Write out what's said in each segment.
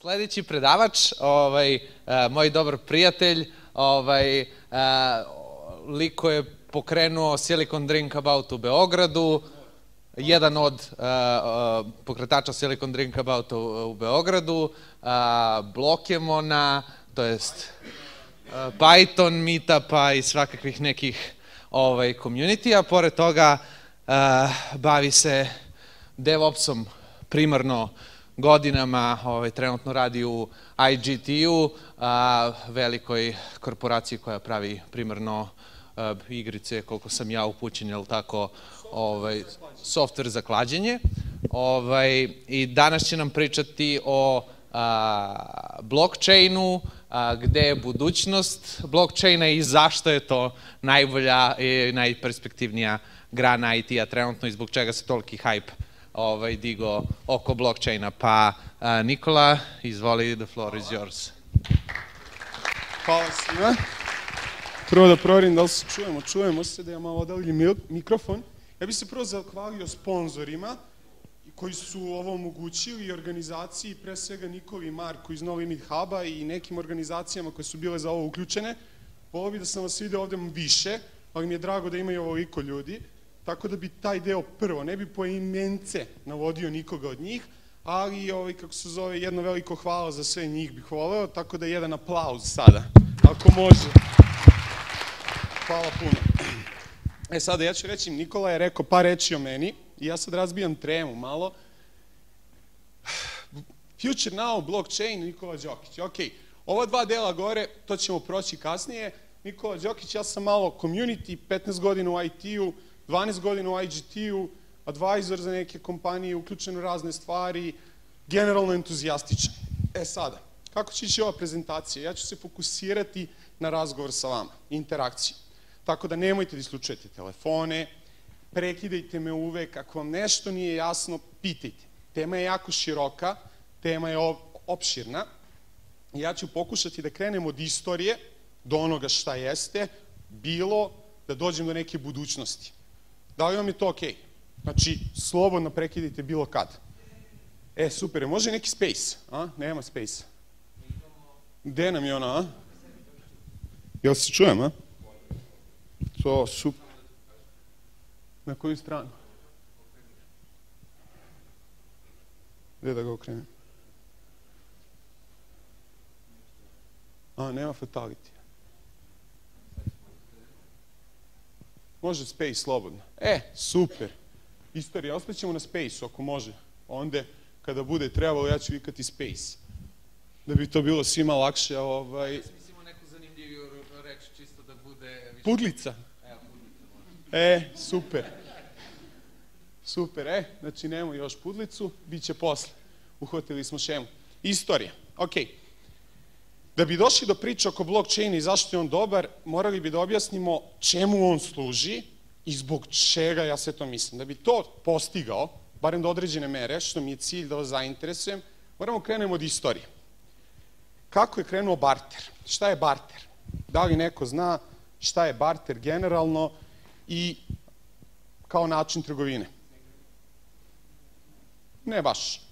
Sledeći predavač, ovaj, a, moj dobar prijatelj, ovaj, a, liko je pokrenuo Silicon Drink About u Beogradu, jedan od a, a, pokretača Silicon Drink About u, u Beogradu, Blokemona, to jest Python meetupa i svakakvih nekih ovaj, community, a pored toga bavi se DevOpsom primarno godinama ovaj, trenutno radi u IGT-u, velikoj korporaciji koja pravi primarno a, igrice, koliko sam ja upućen, jel tako, ovaj, software za klađenje. Ovaj, I danas će nam pričati o a, blockchainu, a, gde je budućnost blockchaina i zašto je to najbolja i najperspektivnija grana IT-a trenutno i zbog čega se toliki hype ovaj, digo oko blockchaina. Pa, a, Nikola, izvoli, the floor is yours. Hvala svima. Prvo da proverim da li se čujemo. Čujemo se da ja malo odaljim mikrofon. Ja bih se prvo zahvalio sponzorima koji su ovo omogućili i organizaciji, pre svega Nikoli i Marko iz Novi Mid Huba i nekim organizacijama koje su bile za ovo uključene. Volio bih da sam vas vidio ovde više, ali mi je drago da imaju ovoliko ljudi. Tako da bi taj deo prvo, ne bi po imence navodio nikoga od njih, ali ovaj, kako se zove, jedno veliko hvala za sve njih bih voleo, tako da jedan aplauz sada, ako može. Hvala puno. E sada ja ću reći, Nikola je rekao par reči o meni i ja sad razbijam tremu malo. Future Now, blockchain, Nikola Đokić. Ok, ova dva dela gore, to ćemo proći kasnije. Nikola Đokić, ja sam malo community, 15 godina u IT-u, 12 godina u IGT-u, advisor za neke kompanije, uključen u razne stvari, generalno entuzijastičan. E sada, kako će ići ova prezentacija? Ja ću se fokusirati na razgovor sa vama, interakciju. Tako da nemojte da isključujete telefone, prekidajte me uvek, ako vam nešto nije jasno, pitajte. Tema je jako široka, tema je opširna. Ja ću pokušati da krenem od istorije do onoga šta jeste, bilo da dođem do neke budućnosti. Da li vam je to okej? Okay? Znači, slobodno prekidajte bilo kad. E, super, može neki space? A? Nema space. Gde nam je ona, a? Jel se čujem, a? To, super. Na koju stranu? Gde da ga okrenem? A, nema fatality. Može space slobodno. E, super. Istorija, ostaćemo na space ako može. Onda, kada bude trebalo, ja ću vikati space. Da bi to bilo svima lakše. Ovaj... Mislimo neku zanimljiviju reč, čisto da bude... Više... Pudlica. Evo, pudlica može. E, super. Super, e, znači nemamo još pudlicu, bit će posle. Uhvatili smo šemu. Istorija, okej. Okay. Da bi došli do priče oko blockchaina i zašto je on dobar, morali bi da objasnimo čemu on služi i zbog čega ja sve to mislim. Da bi to postigao, barem do određene mere, što mi je cilj da vas zainteresujem, moramo krenemo od istorije. Kako je krenuo barter? Šta je barter? Da li neko zna šta je barter generalno i kao način trgovine? Ne baš.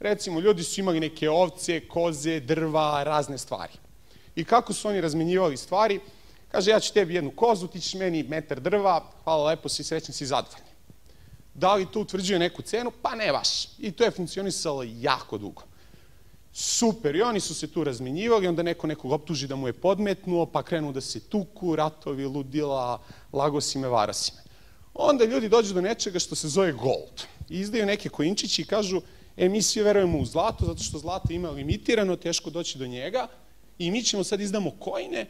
Recimo, ljudi su imali neke ovce, koze, drva, razne stvari. I kako su oni razmenjivali stvari? Kaže, ja ću tebi jednu kozu, ti ćeš meni metar drva, hvala lepo, si srećan, si zadovoljni. Da li to utvrđuje neku cenu? Pa ne baš. I to je funkcionisalo jako dugo. Super, i oni su se tu razmenjivali, onda neko nekog optuži da mu je podmetnuo, pa krenu da se tuku, ratovi, ludila, lagosime, varasime. Onda ljudi dođu do nečega što se zove gold. I izdaju neke koinčići i kažu, e, mi svi verujemo u zlato, zato što zlato ima limitirano, teško doći do njega, i mi ćemo sad izdamo kojne,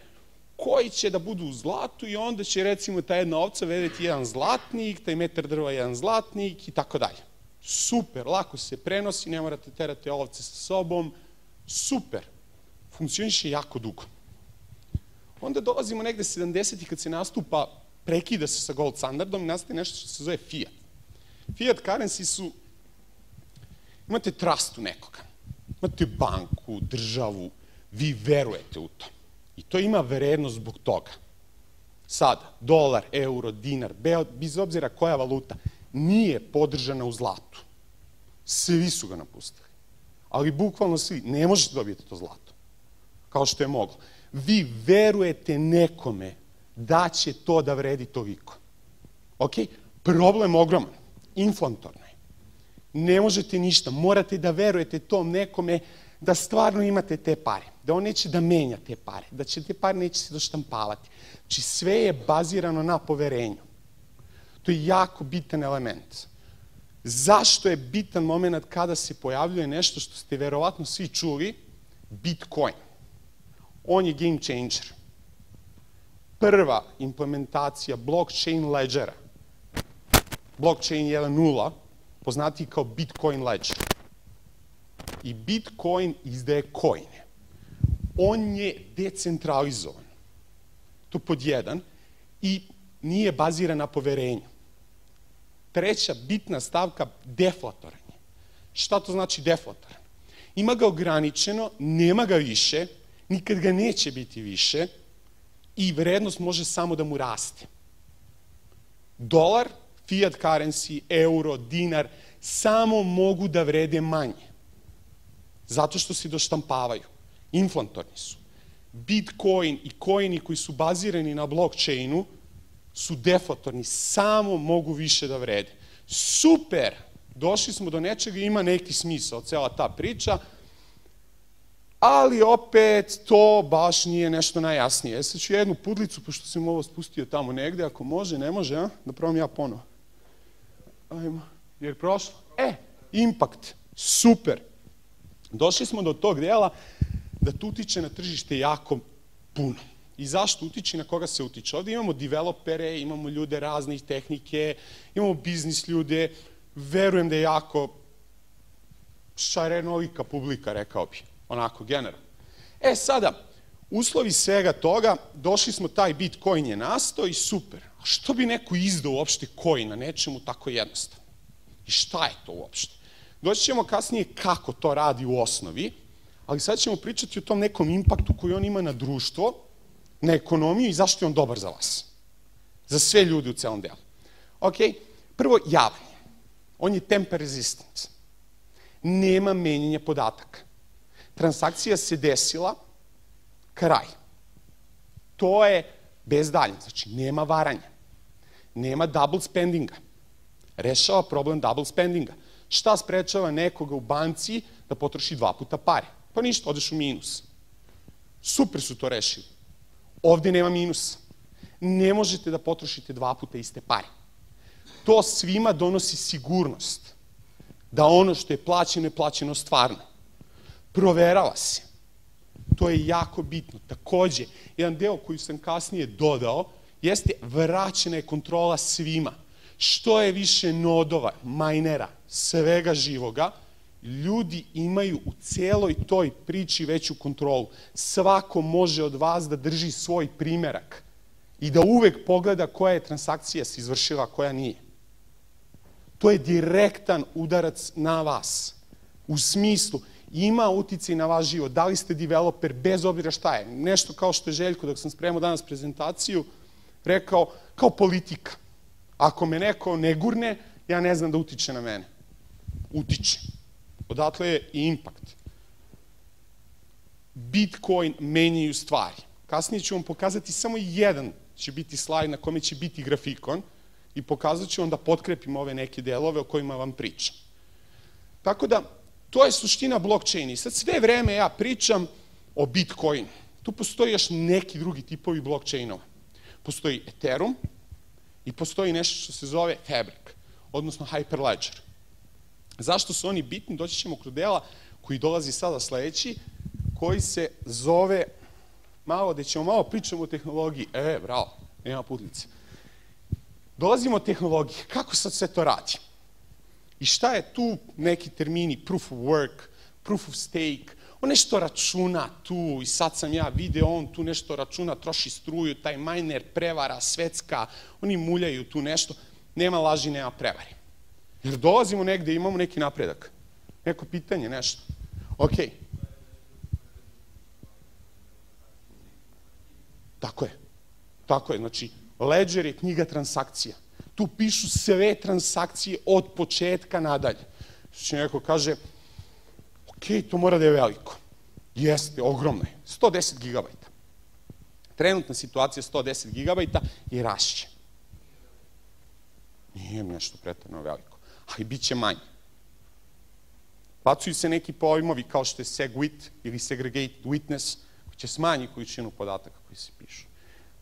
koji će da budu u zlatu i onda će recimo ta jedna ovca vedeti jedan zlatnik, taj metar drva jedan zlatnik i tako dalje. Super, lako se prenosi, ne morate terate ovce sa sobom, super. Funkcioniše jako dugo. Onda dolazimo negde 70. kad se nastupa, prekida se sa gold standardom i nastaje nešto što se zove fiat. Fiat currency su imate trust u nekoga. Imate banku, državu, vi verujete u to. I to ima vrednost zbog toga. Sada, dolar, euro, dinar, bez obzira koja valuta, nije podržana u zlatu. Svi su ga napustili. ali bukvalno svi, ne možete dobiti to zlato, kao što je moglo. Vi verujete nekome da će to da vredi toliko. Ok? Problem ogroman, inflatorno je. Ne možete ništa, morate da verujete tom nekome da stvarno imate te pare, da on neće da menja te pare, da će te pare neće se doštampavati. Znači sve je bazirano na poverenju. To je jako bitan element. Zašto je bitan moment kada se pojavljuje nešto što ste verovatno svi čuli, Bitcoin. On je game changer. Prva implementacija blockchain ledgera, blockchain 1.0, poznati kao Bitcoin ledger. I Bitcoin izdaje kojne. On je decentralizovan. To pod jedan. I nije baziran na poverenju. Treća bitna stavka, deflatoranje. Šta to znači deflatoran? Ima ga ograničeno, nema ga više, nikad ga neće biti više i vrednost može samo da mu raste. Dolar, fiat currency, euro, dinar, samo mogu da vrede manje. Zato što se doštampavaju. Inflatorni su. Bitcoin i coini koji su bazirani na blockchainu su deflatorni, samo mogu više da vrede. Super! Došli smo do nečega, ima neki smisao, cela ta priča, ali opet to baš nije nešto najjasnije. Sad ću jednu pudlicu, pošto sam ovo spustio tamo negde, ako može, ne može, a? da probam ja ponovo. Ajmo, jer prošlo? E, impact, super. Došli smo do tog dela da tu utiče na tržište jako puno. I zašto utiče, na koga se utiče? Ovde imamo developere, imamo ljude raznih tehnike, imamo biznis ljude, verujem da je jako šarenolika publika, rekao bi, onako, generalno. E, sada, uslovi svega toga, došli smo, taj Bitcoin je nastao i super. Što bi neko izdao uopšte coin na nečemu tako jednostavno? I šta je to uopšte? Doći ćemo kasnije kako to radi u osnovi, ali sad ćemo pričati o tom nekom impaktu koji on ima na društvo, na ekonomiju i zašto je on dobar za vas. Za sve ljude u celom delu. Ok, prvo javanje. On je temper resistant. Nema menjanja podataka. Transakcija se desila, kraj. To je bez dalje. Znači, nema varanja. Nema double spendinga. Rešava problem double spendinga. Šta sprečava nekoga u banci da potroši dva puta pare? Pa ništa, odeš u minus. Super su to rešili. Ovde nema minusa. Ne možete da potrošite dva puta iste pare. To svima donosi sigurnost. Da ono što je plaćeno je plaćeno stvarno. Proverava se. To je jako bitno. Takođe, jedan deo koji sam kasnije dodao jeste vraćena je kontrola svima. Što je više nodova, majnera, svega živoga, ljudi imaju u celoj toj priči veću kontrolu. Svako može od vas da drži svoj primerak i da uvek pogleda koja je transakcija se izvršila, a koja nije. To je direktan udarac na vas. U smislu, ima uticaj na vaš život. Da li ste developer, bez obzira šta je. Nešto kao što je Željko, dok sam spremao danas prezentaciju, rekao, kao politika. Ako me neko ne gurne, ja ne znam da utiče na mene. Utiče. Odatle je i impact. Bitcoin menjaju stvari. Kasnije ću vam pokazati samo jedan će biti slajd na kome će biti grafikon i pokazat ću vam da potkrepim ove neke delove o kojima vam pričam. Tako da, to je suština blockchaina. I sad sve vreme ja pričam o Bitcoinu. Tu postoji još neki drugi tipovi blockchainova. Postoji Ethereum i postoji nešto što se zove Fabric, odnosno Hyperledger. Zašto su oni bitni? Doći ćemo kod dela koji dolazi sada sledeći, koji se zove, malo, da ćemo malo pričamo o tehnologiji. E, bravo, nema putnice. Dolazimo od tehnologije. Kako sad sve to radi? I šta je tu neki termini proof of work, proof of stake, on nešto računa tu i sad sam ja video, on tu nešto računa, troši struju, taj miner prevara svetska, oni muljaju tu nešto, nema laži, nema prevari. Jer dolazimo negde i imamo neki napredak. Neko pitanje, nešto. Ok. Tako je. Tako je. Znači, Ledger je knjiga transakcija. Tu pišu sve transakcije od početka nadalje. Znači, neko kaže, ok, to mora da je veliko. Jeste, ogromno je. 110 gigabajta. Trenutna situacija 110 gigabajta i rašće. Nije nešto pretrano veliko, ali bit će manje. Bacuju se neki pojmovi kao što je segwit ili segregated witness, koji će smanjiti količinu podataka koji se pišu.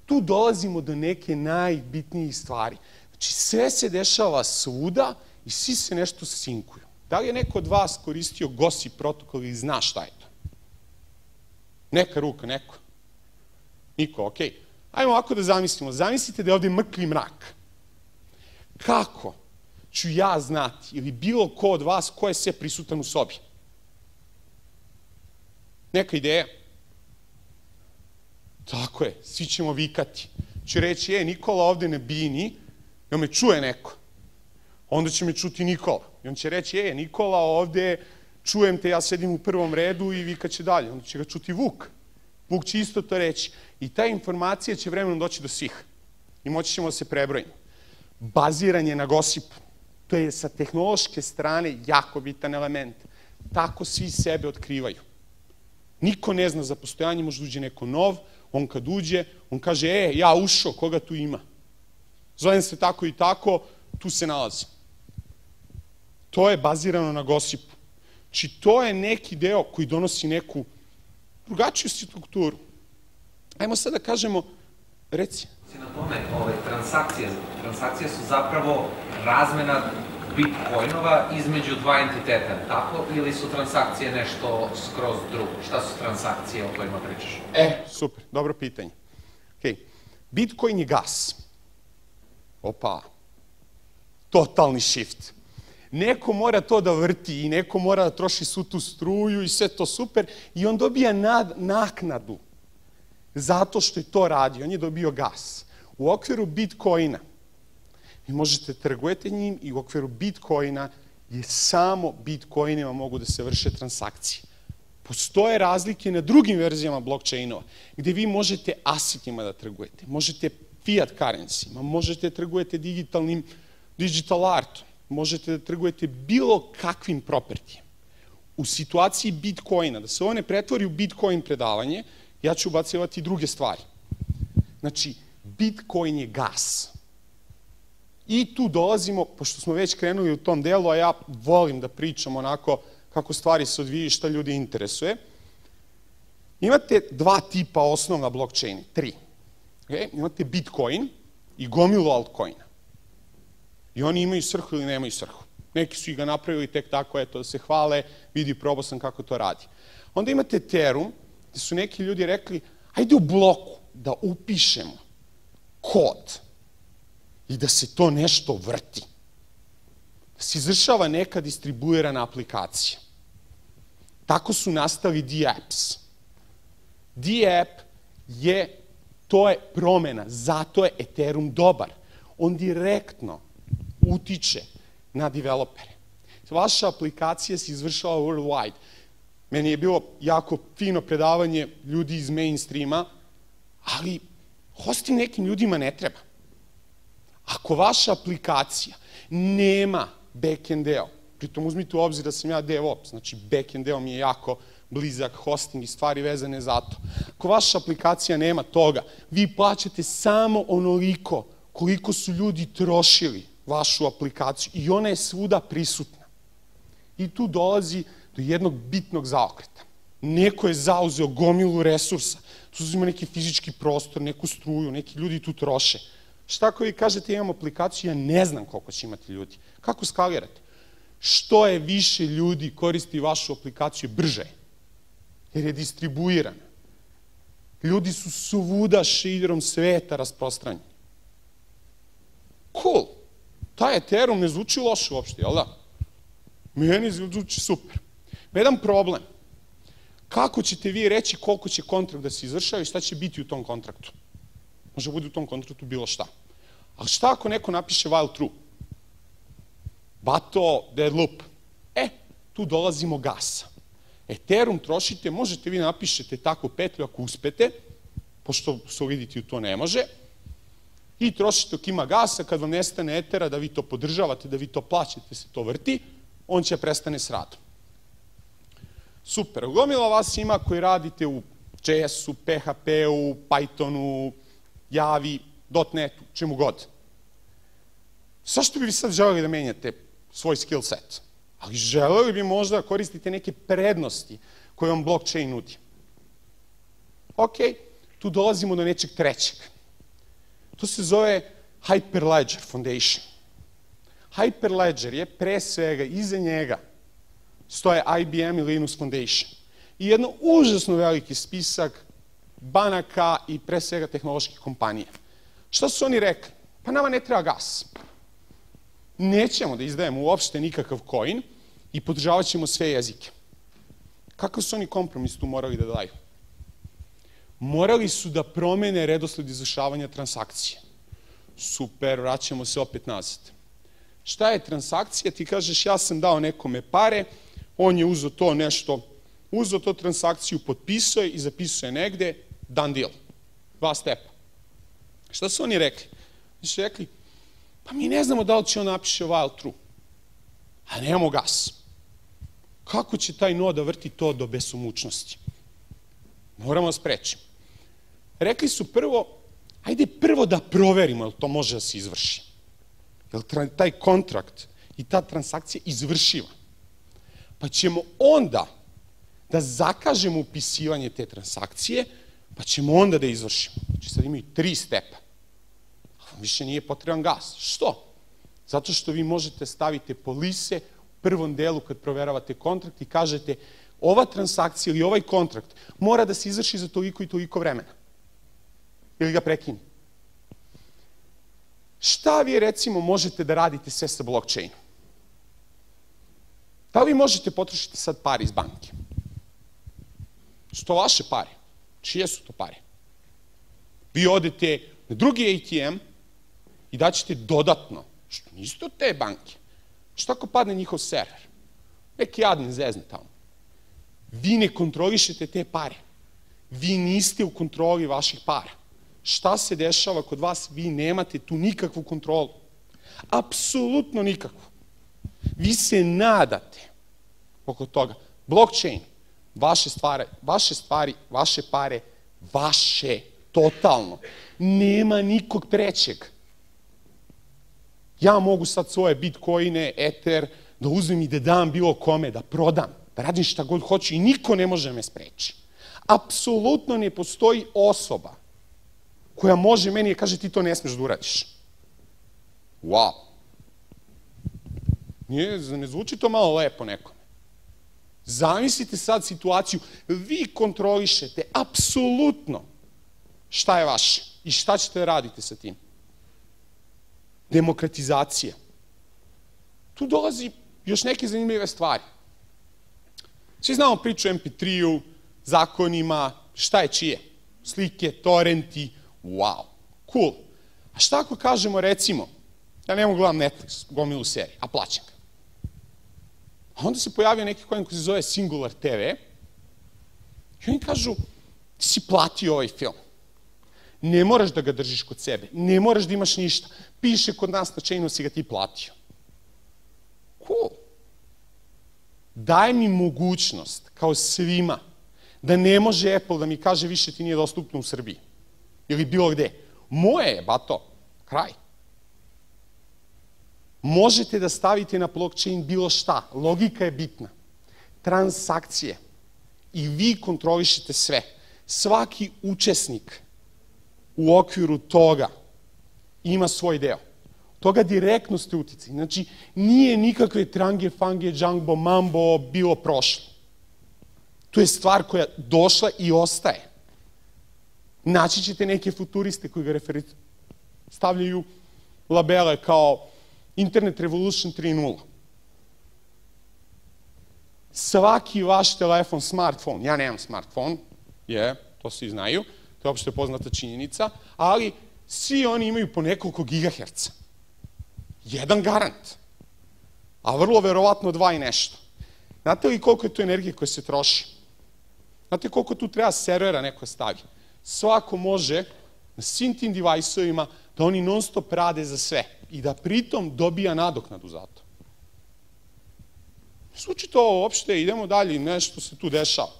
Tu dolazimo do neke najbitnijih stvari. Znači, sve se dešava svuda i svi se nešto sinkuju. Da li je neko od vas koristio GOSI protokol i zna šta je to? Neka ruka, neko. Niko, okej. Ajmo ovako da zamislimo. Zamislite da je ovde mrkli mrak. Kako ću ja znati, ili bilo ko od vas, ko je sve prisutan u sobi? Neka ideja? Tako je, svi ćemo vikati. Ću reći, e, Nikola ovde ne bini, ja me čuje neko. Onda će me čuti Nikola. I on će reći, e, Nikola ovde, čujem te, ja sedim u prvom redu i vikaće dalje. Onda će ga čuti Vuk. Vuk će isto to reći. I ta informacija će vremenom doći do svih. I moći ćemo da se prebrojimo. Baziranje na gosipu. To je sa tehnološke strane jako bitan element. Tako svi sebe otkrivaju. Niko ne zna za postojanje, možda uđe neko nov, on kad uđe, on kaže, e, ja ušao, koga tu ima? Zovem se tako i tako, tu se nalazi. To je bazirano na gosipu. Či znači, to je neki deo koji donosi neku drugačiju strukturu. Ajmo sad da kažemo, reci. Na tome, ove, transakcije, transakcije su zapravo razmena bitcoinova između dva entiteta, tako? Ili su transakcije nešto skroz drugo? Šta su transakcije o kojima pričaš? E, super, dobro pitanje. Okay. Bitcoin je gas. Opa, totalni shift. Neko mora to da vrti i neko mora da troši svu tu struju i sve to super i on dobija nad, naknadu zato što je to radio. On je dobio gas. U okviru Bitcoina vi možete trgujete njim i u okviru Bitcoina je samo Bitcoinima mogu da se vrše transakcije. Postoje razlike na drugim verzijama blockchainova, gde vi možete asitima da trgujete, možete fiat currency, možete trgujete digitalnim digital artom, možete da trgujete bilo kakvim propertijem. U situaciji Bitcoina, da se ovo ne pretvori u Bitcoin predavanje, ja ću ubacivati druge stvari. Znači, Bitcoin je gas. I tu dolazimo, pošto smo već krenuli u tom delu, a ja volim da pričam onako kako stvari se odvijaju šta ljudi interesuje. Imate dva tipa osnovna blockchaina, tri. Okay? Imate Bitcoin i gomilu altcoina. I oni imaju srhu ili nemaju srhu. Neki su ih ga napravili tek tako, eto, da se hvale, vidi, probao sam kako to radi. Onda imate Ethereum, gde su neki ljudi rekli, ajde u bloku da upišemo kod i da se to nešto vrti. Da se izvršava neka distribuirana aplikacija. Tako su nastali D-apps. D-app je, to je promena, zato je Ethereum dobar. On direktno utiče na developere. Vaša aplikacija se izvršava worldwide. Meni je bilo jako fino predavanje ljudi iz mainstreama, ali hosting nekim ljudima ne treba. Ako vaša aplikacija nema backend deo, pritom uzmite u obzir da sam ja DevOps, znači backend deo mi je jako blizak, hosting i stvari vezane za to. Ako vaša aplikacija nema toga, vi plaćate samo onoliko koliko su ljudi trošili vašu aplikaciju i ona je svuda prisutna. I tu dolazi do jednog bitnog zaokreta. Neko je zauzeo gomilu resursa, tu ima neki fizički prostor, neku struju, neki ljudi tu troše. Šta ako vi kažete imam aplikaciju, ja ne znam koliko će imati ljudi. Kako skalirate? Što je više ljudi koristi vašu aplikaciju, brže Jer je distribuirana. Ljudi su svuda širom sveta rasprostranjeni. Cool. Taj Ethereum ne zvuči loše uopšte, jel da? Meni zvuči super. Jedan problem. Kako ćete vi reći koliko će kontrakt da se izvršava i šta će biti u tom kontraktu? Može bude u tom kontraktu bilo šta. Ali šta ako neko napiše while true? Bato, dead loop. E, tu dolazimo gasa. Ethereum trošite, možete vi napišete takvu petlju ako uspete, pošto Solidity to ne može, i trošite dok ima gasa, kad vam nestane etera, da vi to podržavate, da vi to plaćate, se to vrti, on će prestane s radom. Super. Gomila vas ima koji radite u JS-u, PHP-u, Pythonu, Javi, .NET-u, čemu god. Zašto bi vi sad želeli da menjate svoj skill set? Ali želeli bi možda da koristite neke prednosti koje vam blockchain nudi. Ok, tu dolazimo do nečeg trećeg. To se zove Hyperledger Foundation. Hyperledger je pre svega, iza njega, stoje IBM i Linux Foundation. I jedno užasno veliki spisak banaka i pre svega tehnoloških kompanija. Šta su oni rekli? Pa nama ne treba gas. Nećemo da izdajemo uopšte nikakav coin i podržavat ćemo sve jezike. Kakav su oni kompromis tu morali da daju? Morali su da promene redosled izvršavanja transakcije. Super, vraćamo se opet nazad. Šta je transakcija? Ti kažeš ja sam dao nekome pare, on je uzo to nešto, uzo to transakciju, potpisuje i zapisuje negde, done deal. Dva stepa. Šta su oni rekli? Oni su rekli, pa mi ne znamo da li će on napiše while true, a nemamo gas. Kako će taj nod da vrti to do besomučnosti? Moramo da sprečimo. Rekli su prvo, ajde prvo da proverimo, jel to može da se izvrši. Jel taj kontrakt i ta transakcija izvršiva. Pa ćemo onda da zakažemo upisivanje te transakcije, pa ćemo onda da izvršimo. Znači sad imaju tri stepa. Više nije potreban gas. Što? Zato što vi možete staviti polise u prvom delu kad proveravate kontrakt i kažete ova transakcija ili ovaj kontrakt mora da se izvrši za toliko i toliko vremena. Ili ga prekini. Šta vi recimo možete da radite sve sa blockchainom? Da li možete potrošiti sad pare iz banke? Su to vaše pare? Čije su to pare? Vi odete na drugi ATM i daćete dodatno, što niste od te banke. Što ako padne njihov server? Neki admin zezne tamo. Vi ne kontrolišete te pare. Vi niste u kontroli vaših para. Šta se dešava kod vas? Vi nemate tu nikakvu kontrolu. Apsolutno nikakvu. Vi se nadate oko toga. Blockchain, vaše stvari, vaše stvari, vaše pare, vaše, totalno. Nema nikog trećeg. Ja mogu sad svoje bitcoine, ether, da uzmem i da dam bilo kome, da prodam, da radim šta god hoću i niko ne može me spreći. Apsolutno ne postoji osoba koja može meni da kaže ti to ne smeš da uradiš. Wow. Nije, ne zvuči to malo lepo nekome. Zamislite sad situaciju, vi kontrolišete apsolutno šta je vaše i šta ćete da radite sa tim. Demokratizacija. Tu dolazi još neke zanimljive stvari. Svi znamo priču MP3-u, zakonima, šta je čije? Slike, torrenti, wow, cool. A šta ako kažemo, recimo, ja ne mogu gledam Netflix, gomilu serije, a plaćam ga. A onda se pojavio neki kojen koji se zove Singular TV i oni kažu, ti si platio ovaj film. Ne moraš da ga držiš kod sebe, ne moraš da imaš ništa. Piše kod nas na chainu si ga ti platio. Cool. Daj mi mogućnost, kao svima, da ne može Apple da mi kaže više ti nije dostupno u Srbiji ili bilo gde. Moje je, bato, kraj. Možete da stavite na blockchain bilo šta, logika je bitna. Transakcije. I vi kontrolišete sve. Svaki učesnik u okviru toga ima svoj deo. Toga direktno ste utici. Znači, nije nikakve trange, fange, džangbo, mambo bilo prošlo. To je stvar koja došla i ostaje. Naći ćete neke futuriste koji ga referit, stavljaju labele kao Internet Revolution 3.0. Svaki vaš telefon, smartphone, ja nemam smartphone, je, to svi znaju, to je opšte poznata činjenica, ali svi oni imaju po nekoliko gigaherca. Jedan garant, a vrlo verovatno dva i nešto. Znate li koliko je to energije koje se troši? Znate koliko tu treba servera neko stavi? svako može na svim tim devajsovima da oni non stop rade za sve i da pritom dobija nadoknadu za to. Zvuči to uopšte, idemo dalje, nešto se tu dešava.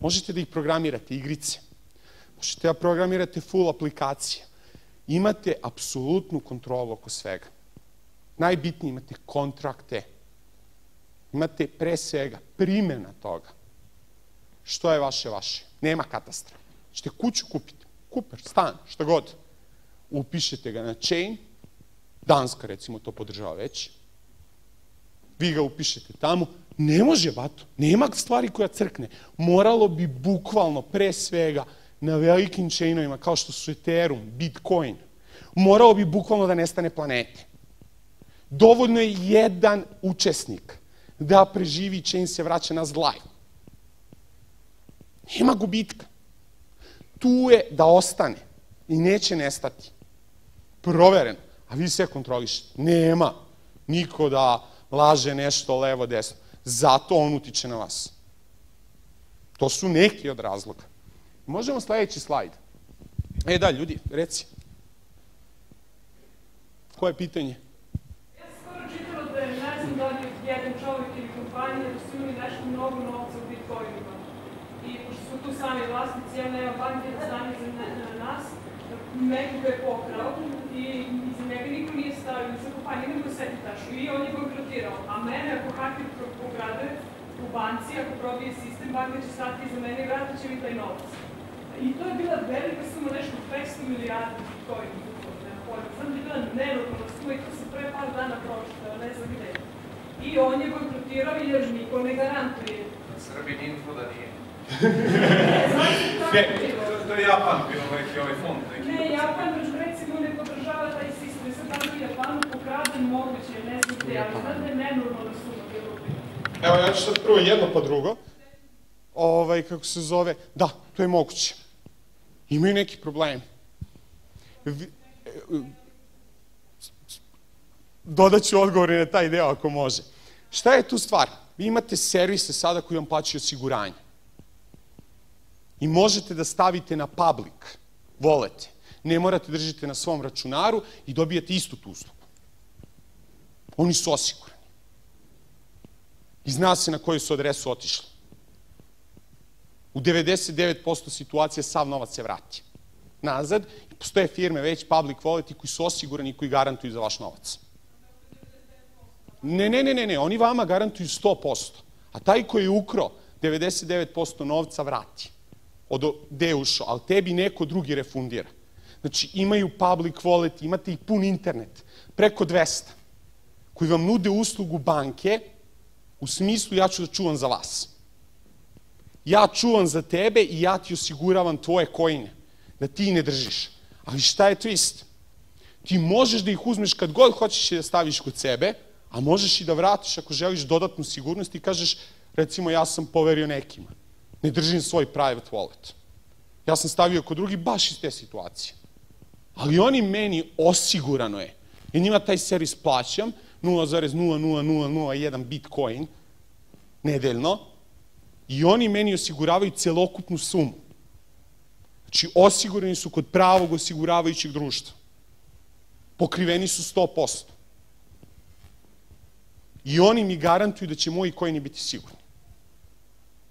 Možete da ih programirate, igrice. Možete da programirate full aplikacije. Imate apsolutnu kontrolu oko svega. Najbitnije imate kontrakte. Imate pre svega primjena toga. Što je vaše, vaše. Nema katastra. Ćete kuću kupiti, kuper, stan, šta god. Upišete ga na chain, Danska recimo to podržava već, vi ga upišete tamo, ne može, bato, nema stvari koja crkne. Moralo bi bukvalno, pre svega, na velikim chainovima, kao što su Ethereum, Bitcoin, moralo bi bukvalno da nestane planete. Dovoljno je jedan učesnik da preživi, chain se vraća na live. Nema gubitka. Tu je da ostane i neće nestati. Provereno. A vi sve kontrolišete. Nema niko da laže nešto levo, desno. Zato on utiče na vas. To su neki od razloga. Možemo sledeći slajd. E da, ljudi, reci. Koje pitanje? Ja sam skoro čitala da je, ne znam da li jedan čovjek ili kompanija da su imali nešto mnogo novca u bitcoinima. I pošto smo tu sami vlasnici, ja nema banke stane za na, na nas, neko ga je pokrao i iza njega niko nije stavio za kompaniju, nego seti tašu i on je bankrotirao. A mene ako haker pokrade u banci, ako probije sistem, banka će stati iza mene i vratit će mi taj novac. I to je bila velika suma, nešto 500 milijardi bitcoina. Znam da je bila nenormalna suma i to se pre par dana pročitao, ne znam gde. I on je bankrotirao jer niko ne garantuje. Srbin info da nije. Ne, znači bilo. To, to je Japan bio neki ovaj fond. Neki. Ne, Japan već recimo ne podržava taj sistem. Sam tamo u Japanu pokraden moguće, ne znam gde, ali znam da je nenormalna suma bila u pitanju. Evo, ja ću sad prvo jedno pa drugo. Ovaj, kako se zove, da, to je moguće. Imaju neki problemi. Vi, e, dodat ću odgovor i na taj deo ako može. Šta je tu stvar? Vi imate servise sada koji vam plaćaju osiguranje. I možete da stavite na public volete. Ne morate držite na svom računaru i dobijete istu tu uslugu. Oni su osigurani. I zna se na koju su adresu otišli. U 99% situacija sav novac se vrati nazad postoje firme već public wallet koji su osigurani i koji garantuju za vaš novac. Ne, ne, ne, ne, ne, oni vama garantuju 100%, a taj koji je ukro 99% novca vrati od gde je ušao, ali tebi neko drugi refundira. Znači, imaju public wallet, imate i pun internet, preko 200, koji vam nude uslugu banke, u smislu ja ću da čuvam za vas. Ja čuvam za tebe i ja ti osiguravam tvoje kojine, da ti ne držiš. Ali šta je twist? Ti možeš da ih uzmeš kad god hoćeš da staviš kod sebe, a možeš i da vratiš ako želiš dodatnu sigurnost i kažeš, recimo, ja sam poverio nekima. Ne držim svoj private wallet. Ja sam stavio kod drugi baš iz te situacije. Ali oni meni osigurano je. I njima taj servis plaćam 0,00001 bitcoin nedeljno i oni meni osiguravaju celokupnu sumu. Znači, osigurani su kod pravog osiguravajućeg društva. Pokriveni su 100%. I oni mi garantuju da će moji kojini biti sigurni.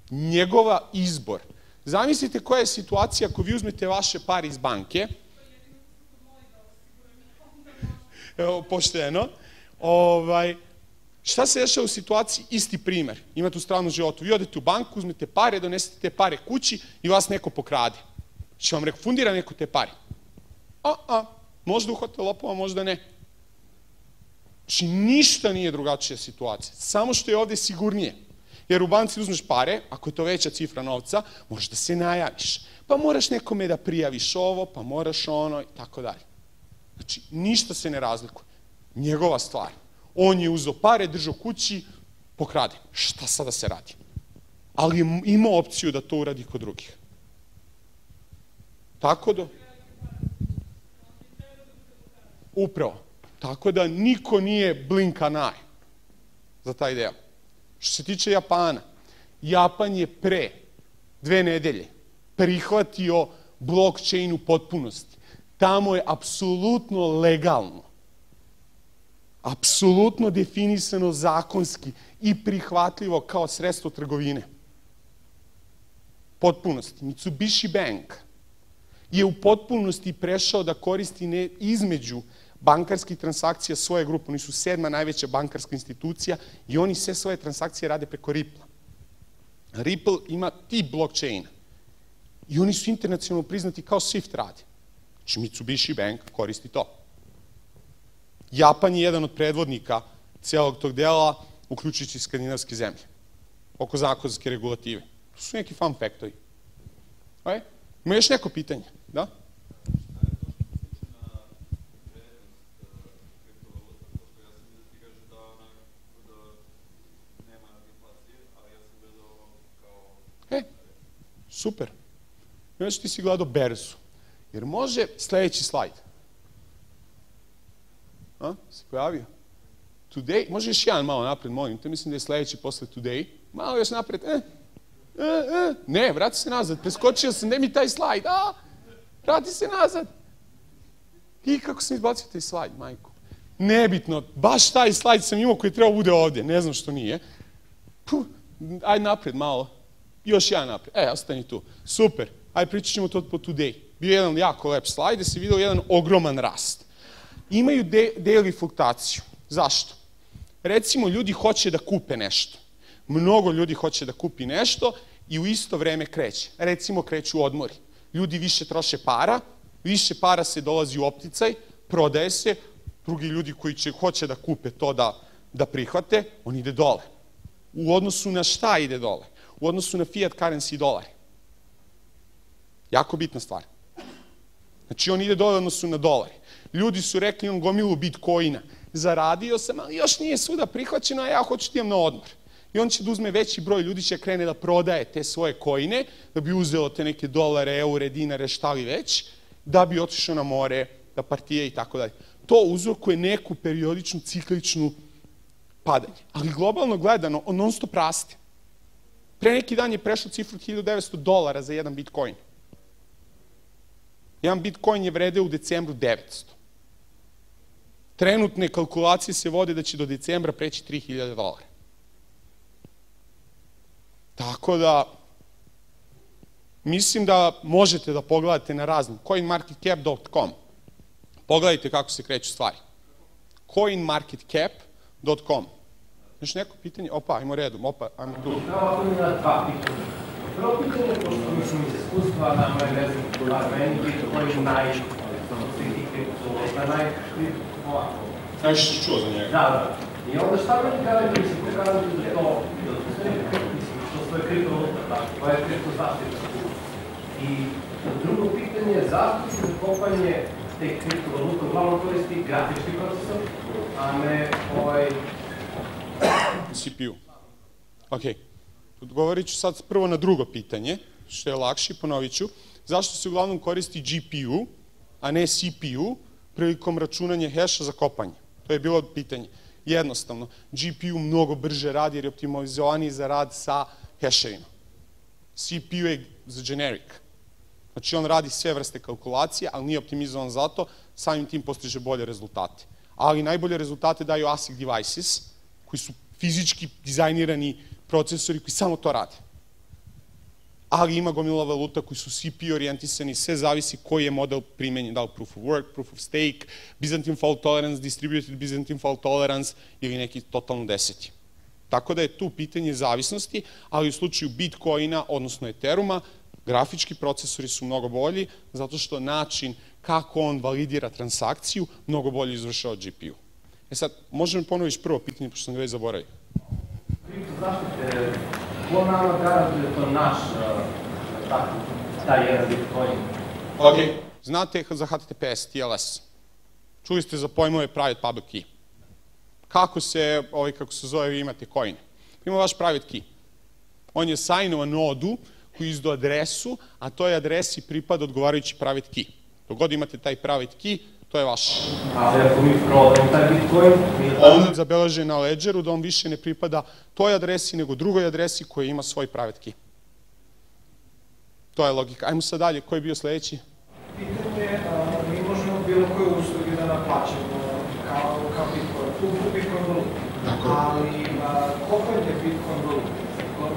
Njegova izbor. Zamislite koja je situacija ako vi uzmete vaše pare iz banke, evo, pošteno, ovaj, šta se dešava u situaciji? Isti primer. Imate u stranu životu. Vi odete u banku, uzmete pare, donesete te pare kući i vas neko pokrade. Će vam refundira neko te pare? A, a, možda uhvate lopova, možda ne. Znači, ništa nije drugačija situacija. Samo što je ovde sigurnije. Jer u banci uzmeš pare, ako je to veća cifra novca, možeš da se najaviš. Pa moraš nekome da prijaviš ovo, pa moraš ono i tako dalje. Znači, ništa se ne razlikuje. Njegova stvar. On je uzeo pare, držao kući, pokrade. Šta sada se radi? Ali je imao opciju da to uradi kod drugih. Tako da... Upravo. Tako da niko nije blink an eye za taj deo. Što se tiče Japana, Japan je pre dve nedelje prihvatio blockchain u potpunosti. Tamo je apsolutno legalno, apsolutno definisano zakonski i prihvatljivo kao sredstvo trgovine. Potpunosti. Mitsubishi Bank je u potpunosti prešao da koristi ne između bankarskih transakcija svoje grupe. Oni su sedma najveća bankarska institucija i oni sve svoje transakcije rade preko Ripple. Ripple ima tip blockchaina. I oni su internacionalno priznati kao Swift radi. Znači Mitsubishi Bank koristi to. Japan je jedan od predvodnika celog tog dela, uključujući skandinavske zemlje, oko zakonske regulative. To su neki fun. Okay? Ima još neko pitanje? Da? E, super. Znači ti si gledao berzu. Jer može sledeći slajd. A? Se pojavio? Today, može još jedan malo napred, molim te, mislim da je sledeći posle today. Malo još napred, e, e, e. Ne, vrati se nazad, preskočio sam, ne mi taj slajd, a, vrati se nazad. I kako sam izbacio taj slajd, majko? Nebitno, baš taj slajd sam imao koji treba bude ovdje, ne znam što nije. Puh, ajde napred malo, još jedan napred, e, ostani tu, super, ajde pričat ćemo to po today. Bio je jedan jako lep slajd, gde se vidio jedan ogroman rast. Imaju de, daily fluktaciju. Zašto? Recimo, ljudi hoće da kupe nešto. Mnogo ljudi hoće da kupi nešto i u isto vreme kreće. Recimo, kreću odmori. Ljudi više troše para, više para se dolazi u opticaj, prodaje se, drugi ljudi koji će, hoće da kupe to da, da prihvate, on ide dole. U odnosu na šta ide dole? U odnosu na fiat currency dolare. Jako bitna stvar. Znači, on ide dole u odnosu na dolare. Ljudi su rekli, on gomilu bitcoina. Zaradio sam, ali još nije svuda prihvaćeno, a ja hoću ti imam na odmor. I on će da uzme veći broj ljudi, će krene da prodaje te svoje kojine, da bi uzelo te neke dolare, eure, dinare, šta li već, da bi otišao na more, da partije i tako dalje. To uzrokuje neku periodičnu, cikličnu padanje. Ali globalno gledano, on non stop raste. Pre neki dan je prešao cifru 1900 dolara za jedan bitcoin. Jedan bitcoin je vredeo u decembru 900. Trenutne kalkulacije se vode da će do decembra preći 3000 dolara. Tako da, mislim da možete da pogledate na raznim, coinmarketcap.com. Pogledajte kako se kreću stvari. coinmarketcap.com. Još neko pitanje? Opa, ajmo redom, opa, ajmo tu. Dva pitanja. Prvo pitanje, pošto mislim iz iskustva, nama je, ne znam, bar meni, Bitcoin naj, svih tih kriptovalota, naj, ovako. Najviše si čuo za njega. Da, da. I onda šta meni garantuju, se ko garantuju da to, da to sve neke, mislim, što svoje kriptovaluta, tako, koja je kripto zaštita. I drugo pitanje je, zašto se za kopanje te kriptovaluta uglavnom koristi grafički procesor, a ne ovaj, CPU. Ok. Odgovorit ću sad prvo na drugo pitanje, što je lakše, ponovit ću. Zašto se uglavnom koristi GPU, a ne CPU, prilikom računanja heša za kopanje? To je bilo pitanje. Jednostavno, GPU mnogo brže radi jer je optimalizovaniji za rad sa heševima. CPU je za generic. Znači, on radi sve vrste kalkulacije, ali nije optimizovan za to, samim tim postiže bolje rezultate. Ali najbolje rezultate daju ASIC devices, koji su fizički dizajnirani procesori koji samo to rade. Ali ima gomila valuta koji su CPU orijentisani, sve zavisi koji je model primenjen, da li proof of work, proof of stake, Byzantine fault tolerance, distributed Byzantine fault tolerance ili neki totalno deseti. Tako da je tu pitanje zavisnosti, ali u slučaju Bitcoina, odnosno Ethereuma, grafički procesori su mnogo bolji, zato što način kako on validira transakciju mnogo bolje izvršava GPU. E sad, možemo ponoviš prvo pitanje, pošto sam ga već zaboravio. kripto zaštite, ko nama garantuje to naš, tako, taj jedan Bitcoin? Ok. Znate za HTTPS, TLS. Čuli ste za pojmove private public key. Kako se, ovaj, kako se zove, vi imate coin. Ima vaš private key. On je sajnovan nodu koji izdo adresu, a toj adresi pripada odgovarajući private key. Dok god imate taj private key, to je vaš. Ali ako mi prodamo taj Bitcoin, On zabeleže na ledgeru da on više ne pripada toj adresi, nego drugoj adresi koja ima svoj private key. To je logika. Ajmo sad dalje, ko je bio sledeći? Pitanje je, mi možemo bilo koje usluge da naplaćamo kao, kao Bitcoin. Tu ali a, kopanje Bitcoinu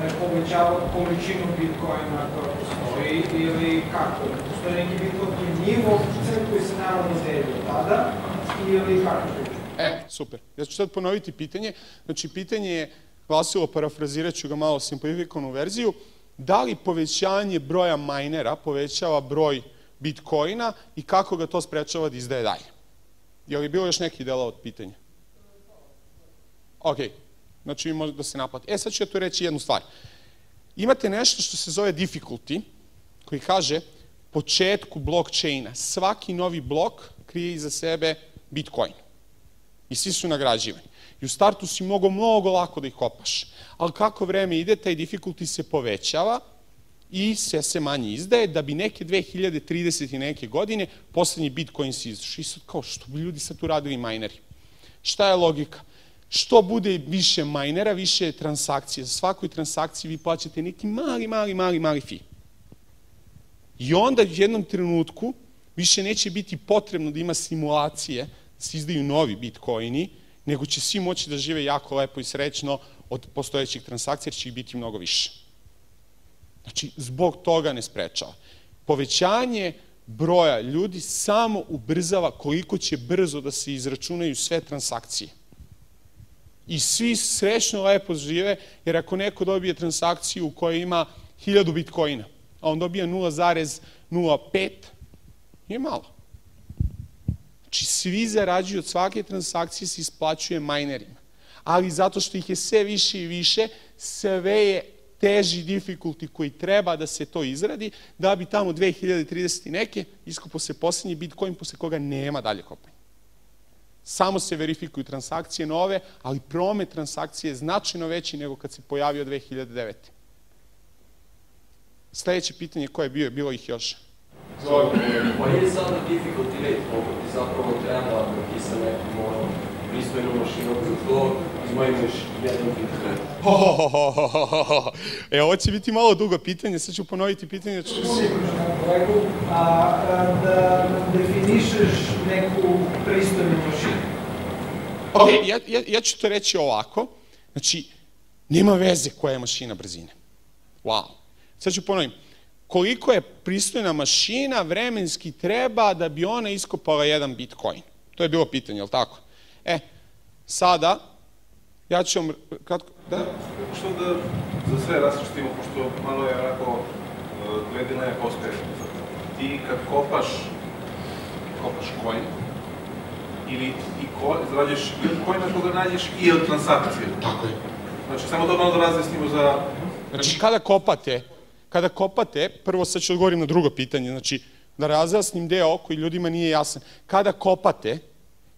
ne povećava količinu Bitcoina koja postoji ili kako? Postoji neki Bitcoin nivo koji se naravno deli od tada ili kako? E, super. Ja ću sad ponoviti pitanje. Znači, pitanje je glasilo, parafrazirat ću ga malo simplifikovanu verziju, da li povećanje broja majnera povećava broj bitcoina i kako ga to sprečava da izdaje dalje? Je li bilo još neki dela od pitanja? Ok, znači može da se naplati. E, sad ću ja tu reći jednu stvar. Imate nešto što se zove difficulty, koji kaže početku blockchaina. Svaki novi blok krije iza sebe bitcoin. I svi su nagrađivani. I u startu si mogo mnogo lako da ih kopaš. Ali kako vreme ide, taj difficulty se povećava i sve se manje izdaje, da bi neke 2030 i neke godine poslednji bitcoin se izašao. I sad kao, što bi ljudi sad tu radili majneri? Šta je logika? Što bude više majnera, više transakcije. Za svakoj transakciji vi plaćate neki mali, mali, mali, mali fi. I onda u jednom trenutku više neće biti potrebno da ima simulacije, da se izdaju novi bitcoini, nego će svi moći da žive jako lepo i srećno od postojećih transakcija, jer će ih biti mnogo više. Znači, zbog toga ne sprečava. Povećanje broja ljudi samo ubrzava koliko će brzo da se izračunaju sve transakcije. I svi srećno lepo žive, jer ako neko dobije transakciju u kojoj ima 1000 bitcoina, a on dobija 0,05, je malo. Znači, svi zarađuju od svake transakcije se isplaćuje majnerima. Ali zato što ih je sve više i više, sve je teži difficulty koji treba da se to izradi, da bi tamo 2030 i neke iskopo se poslednji bitcoin posle koga nema dalje kopanja. Samo se verifikuju transakcije nove, ali promet transakcije je značajno veći nego kad se pojavio 2009. Sledeće pitanje koje je bio, je bilo ih još. Koji je sada difficulty rate, koliko ti zapravo treba da ti se neku možda pristojnu mašinu za to, imaš jedan bit Ho, ho, ho, ho, ho, ho. E, ovo će biti malo dugo pitanje, sad ću ponoviti pitanje. Ću... kolegu, a, a, da definišeš neku pristojnu mašinu. Ok, ja, ja, ja ću to reći ovako. Znači, nema veze koja je mašina brzine. Wow. Sad ću ponovim koliko je pristojna mašina vremenski treba da bi ona iskopala jedan bitcoin? To je bilo pitanje, je li tako? E, sada, ja ću vam kratko... Da? Što da za sve rasličitimo, pošto malo je onako gledina je postoje. Ti kad kopaš, kopaš coin, ili i ko, zarađeš i od coina koga nađeš i od transakcije. Tako je. Znači, samo to malo da razjasnimo za... Znači, kada kopate, kada kopate, prvo sad ću odgovorim na drugo pitanje, znači da razjasnim deo koji ljudima nije jasan. Kada kopate,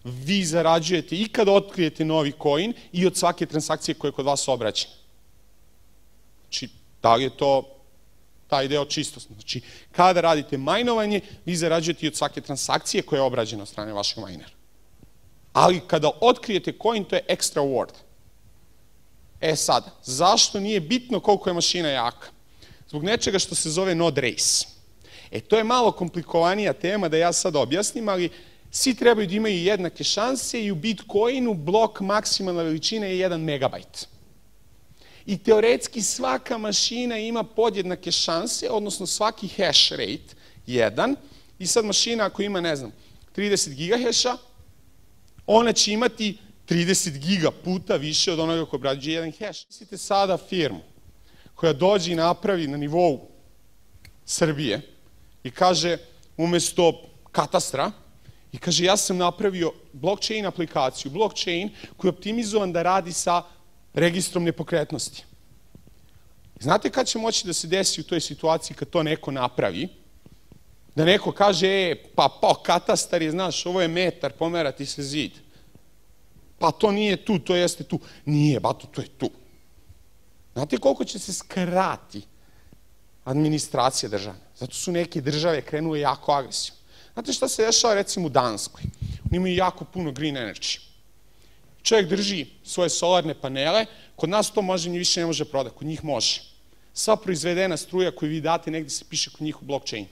vi zarađujete i kada otkrijete novi coin i od svake transakcije koja je kod vas obraćena. Znači, da li je to taj deo čistost? Znači, kada radite majnovanje, vi zarađujete i od svake transakcije koja je obrađena od strane vašeg majnera. Ali kada otkrijete coin, to je extra reward. E sada, zašto nije bitno koliko je mašina jaka? Zbog nečega što se zove node race. E, to je malo komplikovanija tema da ja sad objasnim, ali svi trebaju da imaju jednake šanse i u Bitcoinu blok maksimalna veličina je 1 megabajt. I teoretski svaka mašina ima podjednake šanse, odnosno svaki hash rate, 1, i sad mašina ako ima, ne znam, 30 gigaheša, ona će imati 30 giga puta više od onoga ko obrađuje jedan hash. Mislite sada firmu koja dođe i napravi na nivou Srbije i kaže umesto katastra i kaže ja sam napravio blockchain aplikaciju, blockchain koji je optimizovan da radi sa registrom nepokretnosti. Znate kad će moći da se desi u toj situaciji kad to neko napravi? Da neko kaže, e, pa, pa, katastar je, znaš, ovo je metar, pomerati se zid. Pa to nije tu, to jeste tu. Nije, bato, to je tu. Znate koliko će se skrati administracija države? Zato su neke države krenule jako agresiju. Znate šta se dešava recimo u Danskoj? Oni imaju jako puno green energy. Čovjek drži svoje solarne panele, kod nas to može ni više ne može prodati, kod njih može. Sva proizvedena struja koju vi date, negde se piše kod njih u blockchain.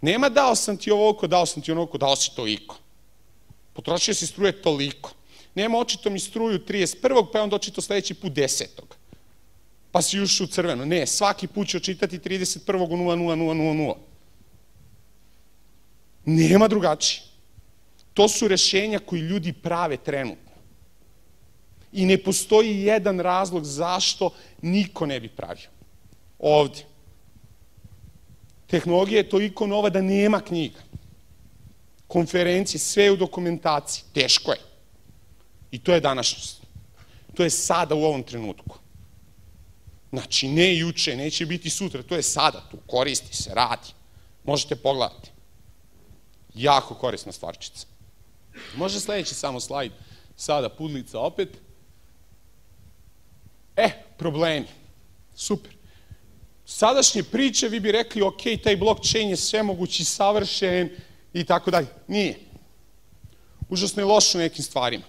Nema dao sam ti ovoliko, dao sam ti onoliko, dao si toliko. Potrošio si struje toliko. Nema očito mi struju 31. pa je onda očito sledeći put 10. Pa si ušao u crveno. Ne, svaki put će očitati 31. u 00000. Nema drugačije. To su rešenja koji ljudi prave trenutno. I ne postoji jedan razlog zašto niko ne bi pravio. Ovde. Tehnologija je toliko nova da nema knjiga. Konferencije, sve u dokumentaciji. Teško je. I to je današnjost. To je sada u ovom trenutku. Znači, ne juče, neće biti sutra, to je sada tu, koristi se, radi. Možete pogledati. Jako korisna stvarčica. Može sledeći samo slajd. Sada pudlica opet. E, problemi. Super. Sadašnje priče vi bi rekli, ok, taj blockchain je svemogući, savršen i tako dalje. Nije. Užasno je loš u nekim stvarima.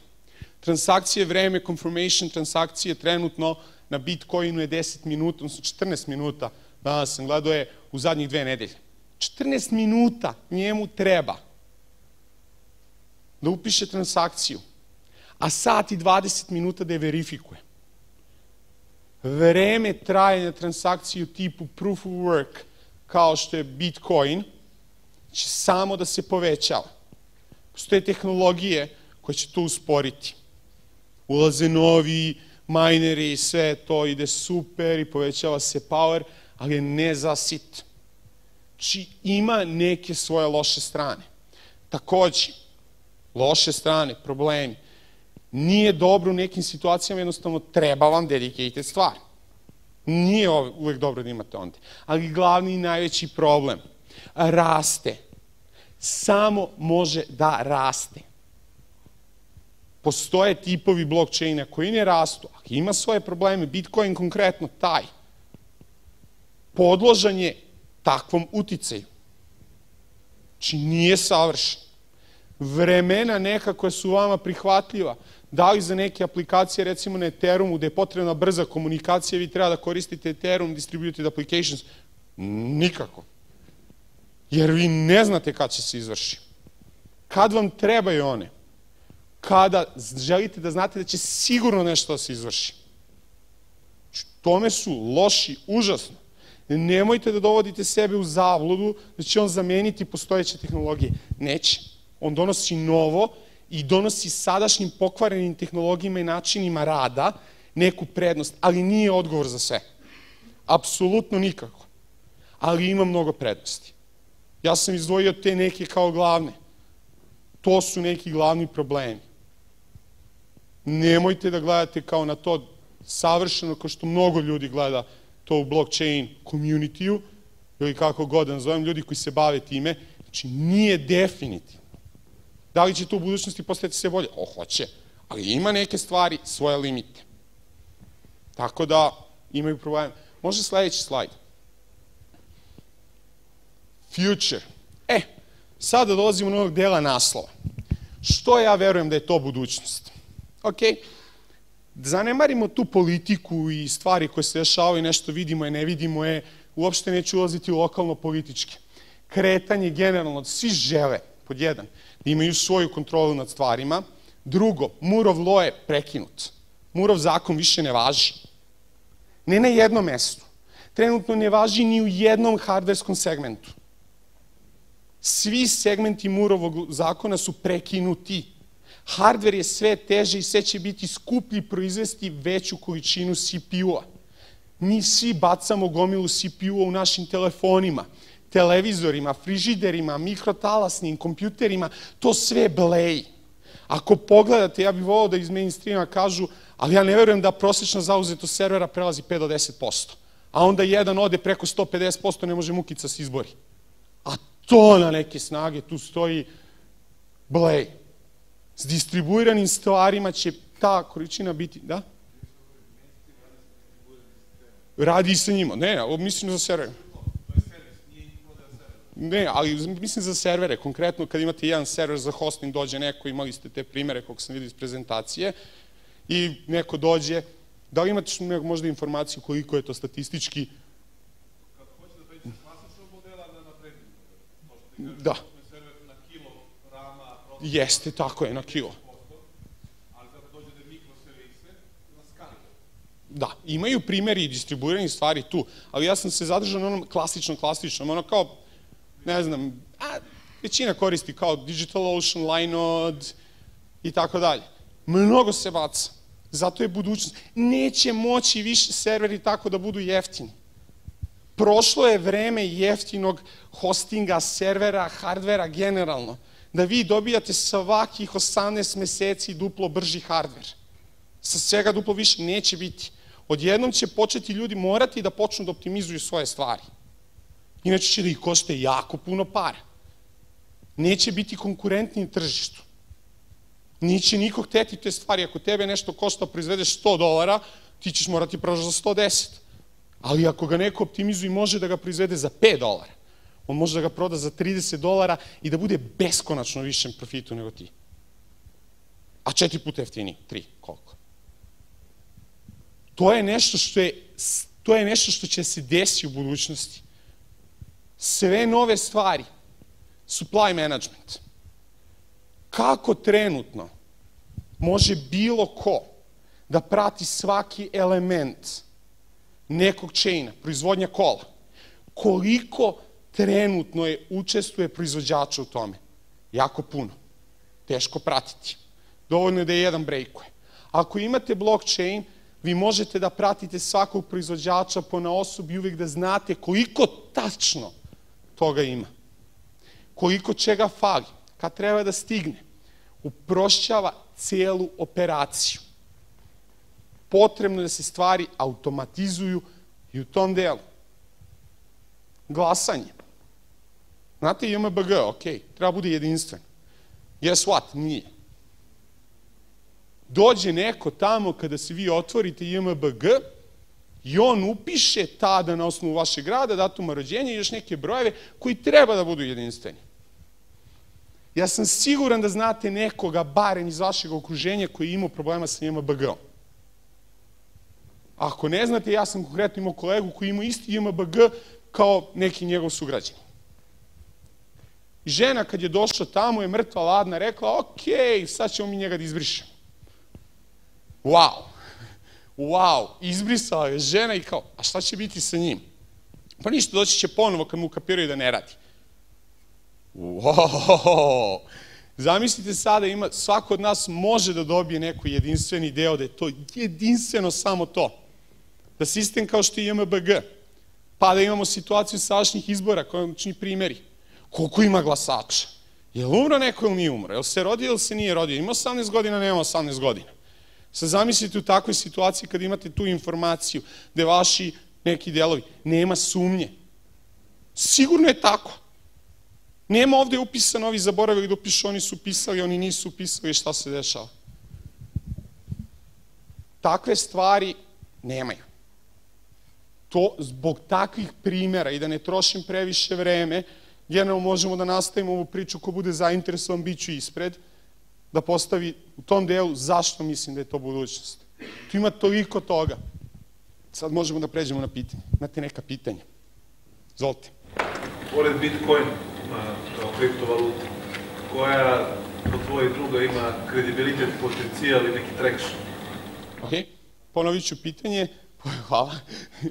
Transakcije, vreme, confirmation transakcije trenutno na Bitcoinu je 10 minuta, odnosno 14 minuta, danas sam gledao je u zadnjih dve nedelje. 14 minuta njemu treba da upiše transakciju, a sat i 20 minuta da je verifikuje. Vreme trajanja transakcije u tipu proof of work, kao što je Bitcoin, će samo da se povećava. Postoje tehnologije koje će to usporiti. Ulaze novi mineri i sve to ide super i povećava se power, ali ne za sit. Či ima neke svoje loše strane. Takođe, loše strane, problemi. Nije dobro u nekim situacijama, jednostavno treba vam dedicated stvar. Nije uvek dobro da imate onda. Ali glavni i najveći problem, raste. Samo može da raste. Postoje tipovi blockchaina koji ne rastu, ali ima svoje probleme. Bitcoin konkretno taj. Podložan je takvom uticaju. Znači nije savršen vremena neka koja su vama prihvatljiva, da li za neke aplikacije, recimo na Ethereumu, gde je potrebna brza komunikacija, vi treba da koristite Ethereum Distributed Applications? Nikako. Jer vi ne znate kad će se izvrši. Kad vam trebaju one? Kada želite da znate da će sigurno nešto da se izvrši. Znači, tome su loši, užasno. Nemojte da dovodite sebe u zavludu da će on zameniti postojeće tehnologije. Neće. On donosi novo i donosi sadašnjim pokvarenim tehnologijama i načinima rada neku prednost, ali nije odgovor za sve. Apsolutno nikako. Ali ima mnogo prednosti. Ja sam izdvojio te neke kao glavne. To su neki glavni problemi. Nemojte da gledate kao na to savršeno, kao što mnogo ljudi gleda to u blockchain community-u, ili kako god da nazovem, ljudi koji se bave time, znači nije definitivno. Da li će to u budućnosti postati sve bolje? O, hoće. Ali ima neke stvari, svoje limite. Tako da imaju probleme. Može sledeći slajd. Future. E, sada dolazimo do onog dela naslova. Što ja verujem da je to budućnost? Ok, zanemarimo tu politiku i stvari koje se dešavaju, nešto vidimo je, ne vidimo je, uopšte neću ulaziti u lokalno političke. Kretanje generalno, svi žele, pod jedan, da imaju svoju kontrolu nad stvarima. Drugo, Murov lo je prekinut. Murov zakon više ne važi. Ne na jednom mestu. Trenutno ne važi ni u jednom hardverskom segmentu. Svi segmenti Murovog zakona su prekinuti. Hardver je sve teže i sve će biti skuplji proizvesti veću količinu CPU-a. Mi svi bacamo gomilu CPU-a u našim telefonima televizorima, frižiderima, mikrotalasnim, kompjuterima, to sve bleji. Ako pogledate, ja bih volao da iz mainstreama kažu, ali ja ne verujem da prosečna zauzetost servera prelazi 5 do 10%. A onda jedan ode preko 150%, ne može mukica se izbori. A to na neke snage, tu stoji blej. S distribuiranim stvarima će ta količina biti, da? Radi sa njima. Ne, mislim za server. Ne, ali mislim za servere, konkretno kad imate jedan server za hosting, dođe neko, imali ste te primere kako sam vidio iz prezentacije, i neko dođe, da li imate možda informaciju koliko je to statistički? Kad hoće da pređe klasičnog modela na naprednji model, Da. Jeste, tako je, na kilo. Da, imaju primeri i distribuirani stvari tu, ali ja sam se zadržao na onom klasičnom, klasičnom, ono kao, ne znam, a, većina koristi kao Digital Ocean, Linode i tako dalje. Mnogo se baca. Zato je budućnost. Neće moći više serveri tako da budu jeftini. Prošlo je vreme jeftinog hostinga, servera, hardvera generalno. Da vi dobijate svakih 18 meseci duplo brži hardver. Sa svega duplo više neće biti. Odjednom će početi ljudi morati da počnu da optimizuju svoje stvari. Inače će da ih košte jako puno para. Neće biti konkurentni tržištu. Niće niko hteti te stvari. Ako tebe nešto košta, proizvedeš 100 dolara, ti ćeš morati prodaš za 110. Ali ako ga neko optimizuje može da ga proizvede za 5 dolara, on može da ga proda za 30 dolara i da bude beskonačno višem profitu nego ti. A četiri puta jeftiniji, tri, koliko. To je nešto što je, to je nešto što će se desiti u budućnosti. Sve nove stvari, supply management, kako trenutno može bilo ko da prati svaki element nekog chaina, proizvodnja kola, koliko trenutno je učestvuje proizvođača u tome? Jako puno. Teško pratiti. Dovoljno je da je jedan breakuje. Ako imate blockchain, vi možete da pratite svakog proizvođača po na osobi uvijek da znate koliko tačno toga ima. Koliko čega fali, kad treba da stigne. Uprošćava celu operaciju. Potrebno je da se stvari automatizuju i u tom delu. Glasanje. Znate, JMBG, ok, treba bude jedinstven. Guess what? Nije. Dođe neko tamo kada se vi otvorite JMBG i on upiše tada na osnovu vašeg grada, datuma rođenja i još neke brojeve koji treba da budu jedinstveni. Ja sam siguran da znate nekoga, barem iz vašeg okruženja, koji je imao problema sa JMBG-om. Ako ne znate, ja sam konkretno imao kolegu koji imao isti JMBG kao neki njegov sugrađan. Žena kad je došla tamo je mrtva ladna rekla, ok, sad ćemo mi njega da izbrišemo. Wow! Wow! Izbrisala je žena i kao, a šta će biti sa njim? Pa ništa, doći će ponovo kad mu kapiraju da ne radi. Wow! Zamislite sada, ima, svako od nas može da dobije neko jedinstveni deo, da je to jedinstveno samo to. Da sistem kao što je MBG, pa da imamo situaciju sadašnjih izbora, konačni primjeri. Koliko ima glasača? Je li umro neko ili nije umro? Je li se rodio ili se nije rodio? Ima 18 godina, nema 18 godina. Sad zamislite u takvoj situaciji kad imate tu informaciju gde vaši neki delovi, nema sumnje. Sigurno je tako. Nema ovde upisano, ovi zaboravili da upišu, oni su pisali, oni nisu upisali, šta se dešava. Takve stvari nemaju. To zbog takvih primjera i da ne trošim previše vreme, generalno možemo da nastavimo ovu priču, ko bude zainteresovan, bit ću ispred, da postavi u tom delu zašto mislim da je to budućnost. Tu ima toliko toga. Sad možemo da pređemo na pitanje. Imate neka pitanja? Zvolite. Pored Bitcoin kao kriptovaluta, koja po tvojih druga ima kredibilitet, potencijal i neki traction? Ok, ponovit ću pitanje. Hvala.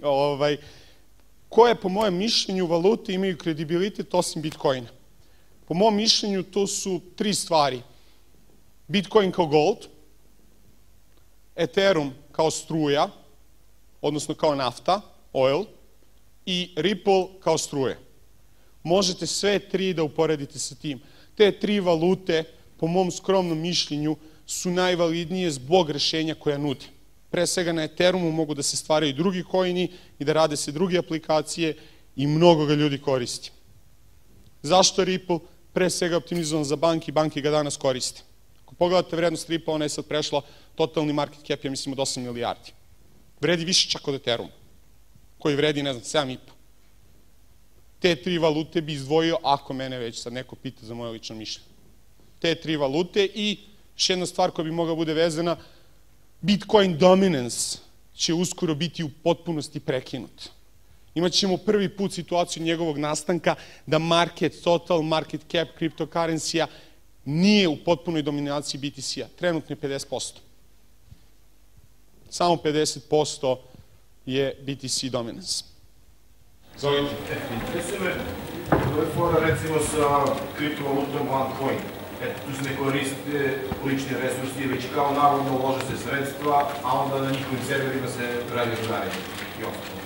ovaj, koje, po mojem mišljenju, valute imaju kredibilitet osim Bitcoina? Po mom mišljenju, to su tri stvari. Bitcoin kao gold, Ethereum kao struja, odnosno kao nafta, oil, i Ripple kao struje. Možete sve tri da uporedite sa tim. Te tri valute, po mom skromnom mišljenju, su najvalidnije zbog rešenja koja nudi. Pre svega na Ethereumu mogu da se stvaraju drugi kojini i da rade se druge aplikacije i mnogo ga ljudi koristi. Zašto Ripple? Pre svega optimizovan za banki, banki ga danas koriste. Ako pogledate vrednost Ripple, ona je sad prešla totalni market cap, ja mislim od 8 milijardi. Vredi više čak od Ethereum, koji vredi, ne znam, 7,5. Te tri valute bi izdvojio, ako mene već sad neko pita za moje lično mišljenje. Te tri valute i još jedna stvar koja bi mogla bude vezana, Bitcoin dominance će uskoro biti u potpunosti prekinut. Imaćemo prvi put situaciju njegovog nastanka da market, total market cap cryptocurrency-a nije u potpunoj dominaciji BTC-a. Trenutno je 50%. samo 50% je BTC dominance. Zovite. Interesuje me, ovo je fora recimo sa kriptovalutom OneCoin. Eto, tu se ne koriste lični resursi, već kao navodno ulože se sredstva, a onda na njihovim serverima se radi rudarenje i ostalo.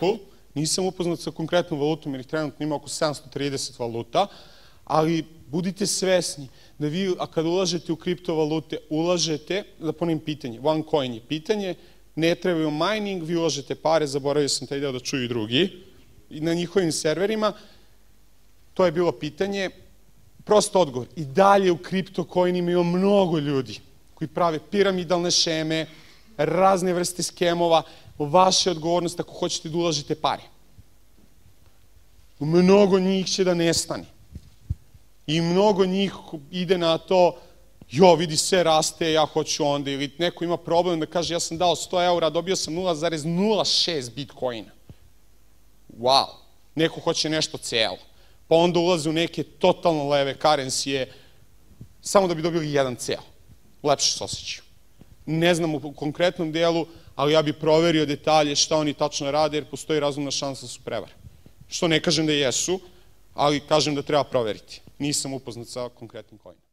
Cool. Nisam upoznat sa konkretnom valutom jer trenutno ima oko 730 valuta, ali budite svesni da vi, a kada ulažete u kriptovalute, ulažete, da ponovim pitanje, OneCoin je pitanje, ne trebaju mining, vi ulažete pare, zaboravio sam taj deo da čuju i drugi, na njihovim serverima, to je bilo pitanje, prost odgovor, i dalje u kriptokoinima ima mnogo ljudi koji prave piramidalne šeme, razne vrste skemova, vaše odgovornost ako hoćete da ulažete pare. Mnogo njih će da nestane. I mnogo njih ide na to, jo, vidi, sve raste, ja hoću onda, ili neko ima problem da kaže, ja sam dao 100 eura, dobio sam 0,06 bitcoina. Wow, neko hoće nešto celo. Pa onda ulaze u neke totalno leve karencije, samo da bi dobili jedan ceo. Lepše se osjećaju. Ne znam u konkretnom delu, ali ja bih proverio detalje šta oni tačno rade, jer postoji razumna šansa da su prevare. Što ne kažem da jesu, ali kažem da treba proveriti. Nisam upoznat sa konkretnim kojima.